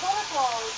Protocols,